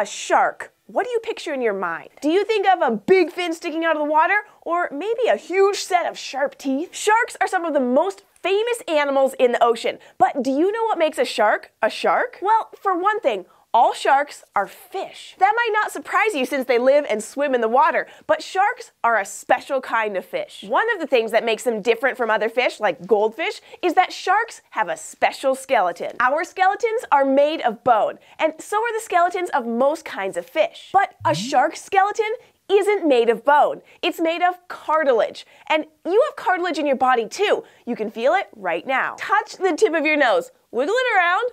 a shark, what do you picture in your mind? Do you think of a big fin sticking out of the water or maybe a huge set of sharp teeth? Sharks are some of the most famous animals in the ocean, but do you know what makes a shark a shark? Well, for one thing, all sharks are fish. That might not surprise you since they live and swim in the water, but sharks are a special kind of fish. One of the things that makes them different from other fish, like goldfish, is that sharks have a special skeleton. Our skeletons are made of bone, and so are the skeletons of most kinds of fish. But a shark's skeleton isn't made of bone. It's made of cartilage. And you have cartilage in your body too. You can feel it right now. Touch the tip of your nose. Wiggle it around.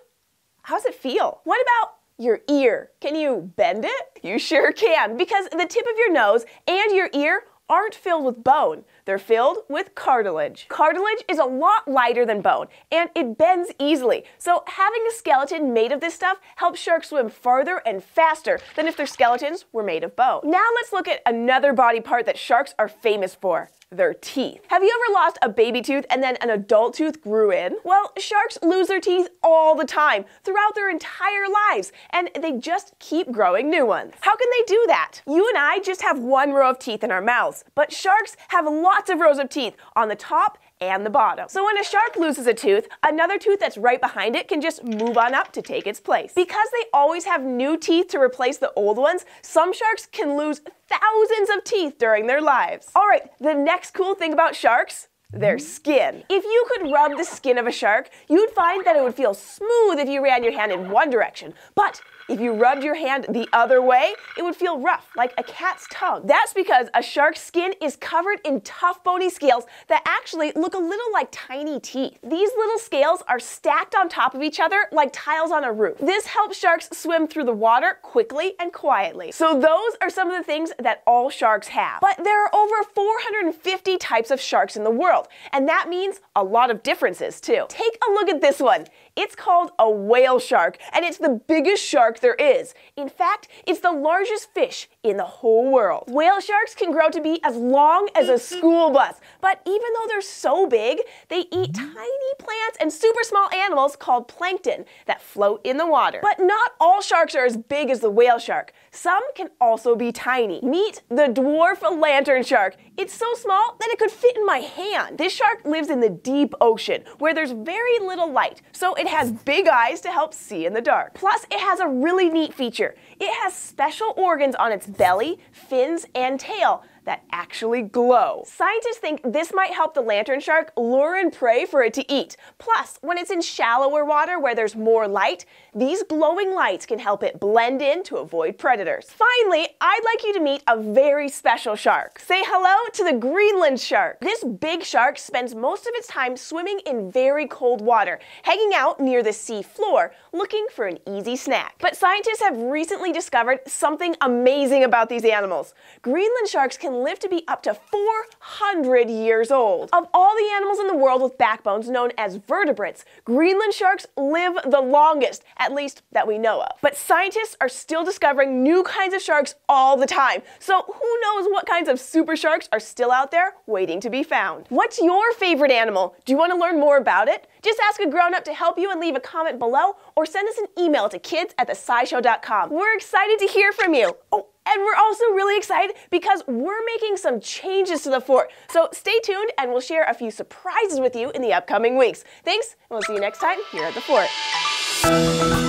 How does it feel? What about your ear. Can you bend it? You sure can, because the tip of your nose and your ear aren't filled with bone. They're filled with cartilage. Cartilage is a lot lighter than bone, and it bends easily. So having a skeleton made of this stuff helps sharks swim farther and faster than if their skeletons were made of bone. Now let's look at another body part that sharks are famous for their teeth. Have you ever lost a baby tooth and then an adult tooth grew in? Well, sharks lose their teeth all the time throughout their entire lives, and they just keep growing new ones. How can they do that? You and I just have one row of teeth in our mouths, but sharks have lots of rows of teeth on the top and the bottom. So when a shark loses a tooth, another tooth that's right behind it can just move on up to take its place. Because they always have new teeth to replace the old ones, some sharks can lose thousands of teeth during their lives. All right, the next cool thing about sharks their skin. If you could rub the skin of a shark, you'd find that it would feel smooth if you ran your hand in one direction. But if you rubbed your hand the other way, it would feel rough, like a cat's tongue. That's because a shark's skin is covered in tough bony scales that actually look a little like tiny teeth. These little scales are stacked on top of each other like tiles on a roof. This helps sharks swim through the water quickly and quietly. So those are some of the things that all sharks have. But there are over 450 types of sharks in the world, and that means a lot of differences too. Take a look at this one. It's called a whale shark, and it's the biggest shark there is. In fact, it's the largest fish in the whole world. Whale sharks can grow to be as long as a school bus, but even though they're so big, they eat tiny plants and super small animals called plankton that float in the water. But not all sharks are as big as the whale shark. Some can also be tiny. Meet the dwarf lantern shark. It's so small that it could fit in my hand. This shark lives in the deep ocean where there's very little light, so it has big eyes to help see in the dark. Plus, it has a really neat feature. It has special organs on its belly, fins, and tail that actually glow. Scientists think this might help the lantern shark lure in prey for it to eat. Plus, when it's in shallower water where there's more light, these glowing lights can help it blend in to avoid predators. Finally, I'd like you to meet a very special shark. Say hello to the Greenland shark. This big shark spends most of its time swimming in very cold water, hanging out near the sea floor, looking for an easy snack. But scientists have recently discovered something amazing about these animals. Greenland sharks can live to be up to 400 years old. Of all the animals in the world with backbones known as vertebrates, Greenland sharks live the longest, at least that we know of. But scientists are still discovering new kinds of sharks all the time, so who knows what kinds of super sharks are still out there waiting to be found. What's your favorite animal? Do you want to learn more about it? Just ask a grown up to help you and leave a comment below or send us an email to kids at thescishow.com. We're excited to hear from you. Oh, and we're also really excited because we're making some changes to the fort. So stay tuned and we'll share a few surprises with you in the upcoming weeks. Thanks, and we'll see you next time here at the fort.